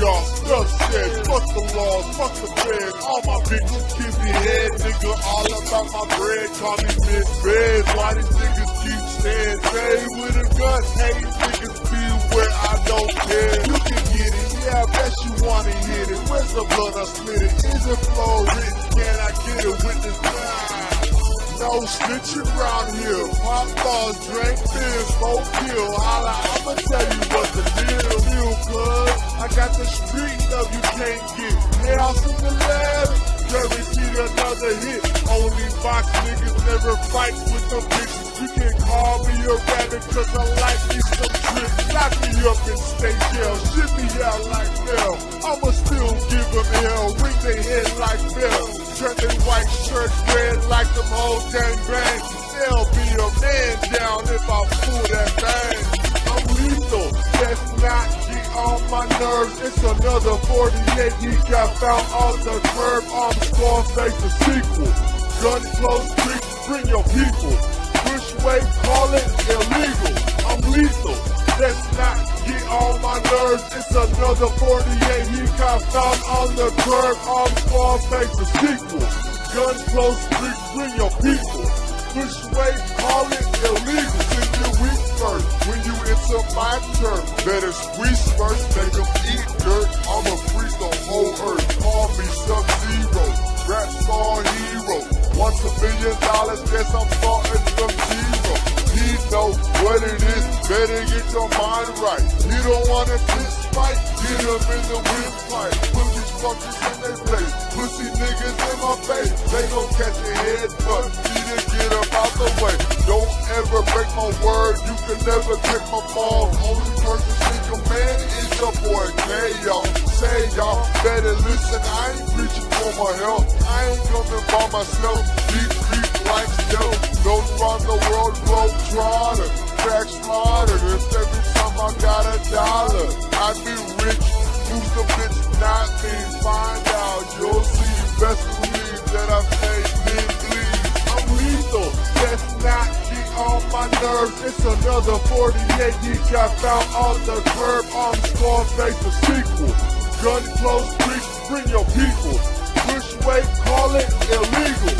Fuck the laws, fuck the feds. All my bitches keep me head, nigga. All about my bread, call me Miss Bed. Why these niggas keep staying? Stay with a gun, hey niggas be where I don't care. You can get it, yeah, I bet you wanna hit it. Where's the blood I split it? Is it flow written? Can I get it with this time? No snitching around here. Pop bars, drink beer, smoke kill. Holla, I'ma tell you what the deal is, cuz. I got the street love you can't get. House in the lab, guaranteed another hit. Only box niggas never fight with the bitches. You can call me a rabbit cause I like me some tricks. Lock me up in state jail, ship me out like hell. I'ma still give them hell, ring their head like bell. Their white shirt red like them whole dang bang. They'll be a man down if I pull that bang. I'm lethal, that's not get on my nerves. It's another 48 he got found on the curb. I'm Scarface the sequel. Gun close, creep, bring your people. Bushway, call it illegal. That's not get on my nerves. It's another 48 he got found on the curb. I'm Scarface the sequel. Gun close, creep, bring your people. Bushway, call it illegal. Send your weak first. When you enter my turn, better squeeze first, make them eat dirt. I'ma freeze the whole earth. Call me Sub-Zero. Rap star hero. Once a million dollars, guess I'm starting better get your mind right. You don't wanna fist fight, get him in the windpipe. Put these fuckers in their place, pussy niggas in my face. They gon' catch a head, but need to get up out the way. Don't ever break my word, you can never take my ball. Only person in command is your boy K, y'all. Say y'all better listen, I ain't preaching for my help. I ain't coming by myself, deep, deep like don't run the world, globe trotter. Track dollar, I'd be rich. Who's the bitch? Not me. Find out, you'll see. Best believe that I made men. I'm lethal, that's not get on my nerves. It's another 48 you got found on the curb. I'm Scarface the sequel. Gun close, creep, bring your people. Bushway, call it illegal.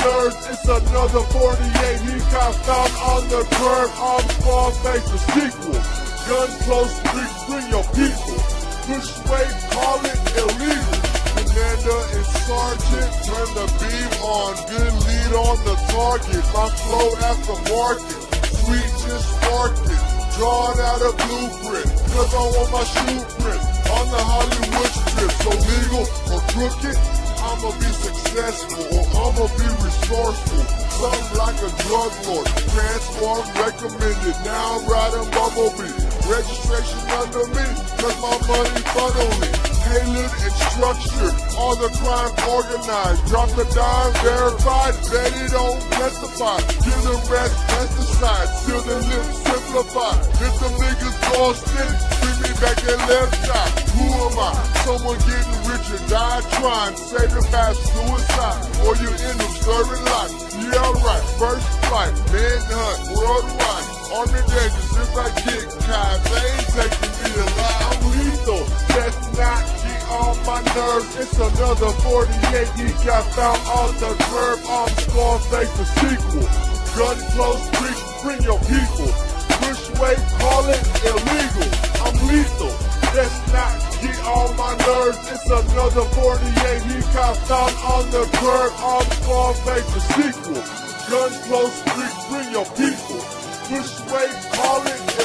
Nerves. It's another 48 he got found on the curb. I'm Scarface the sequel. Gun close, creep, bring your people. Push Bushway, call it illegal. Commander and Sergeant, turn the beam on. Good lead on the target. My flow after market. Sweet just sparked it. Drawn out a blueprint. Cause I want my shoe print on the Hollywood strip. So legal or crooked, I'ma be successful or I'ma be resourceful. Something like a drug lord. Transform recommended. Now I'm riding Bumblebee. Registration under me, cause my money funnel me. Tailored and structured, all the crime organized. Drop the dime, verified, bet it don't testify. Give the rest pesticide, till the lips simplify. If the niggas all me back that left side. Who am I? Someone getting richer, die trying, save the past suicide. Or you end up serving life. Yeah, right, first flight, manhunt, worldwide. Army dangerous if I get caught, they ain't taking me alive. I'm lethal, that's not get on my nerves. It's another 48 he got found on the curb. I'm Scarface the sequel. Gun close, creep, bring your people. Bushway, call it illegal. Lethal, that's not get on my nerves. It's another 48 he got found on the curb. I'm Scarface the sequel. Gun close, creep, bring your people. Bushway, call it.